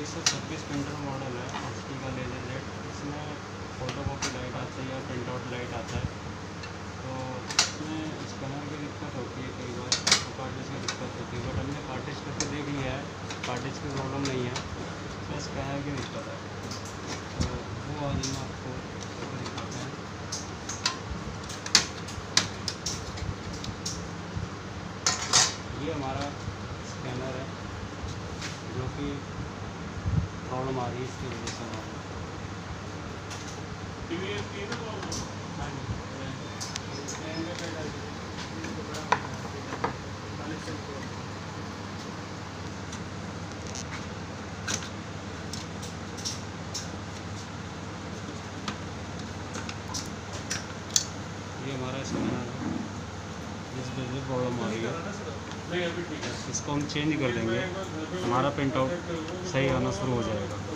एक सौ छब्बीस प्रिंटर मॉडल है एच का लेजर जेट इसमें फ़ोटो कॉपी लाइट आती है प्रिंट आउट लाइट आता है। तो इसमें स्कैनर की दिक्कत होती है कई बार तो कार्टेज की दिक्कत होती है। बट हमने कार्टेज करके देख लिया है कार्टेज की प्रॉब्लम नहीं है। इसमें स्कैनर की दिक्कत है। तो वो आज हम आपको ये हमारा स्कैनर है, जो कि प्रॉब्लम आ रही है। इसकी वजह से हमारी ये हमारा है जिस से प्रॉब्लम आ रही है। इसको हम चेंज कर देंगे। हमारा प्रिंट आउट सही आना शुरू हो जाएगा।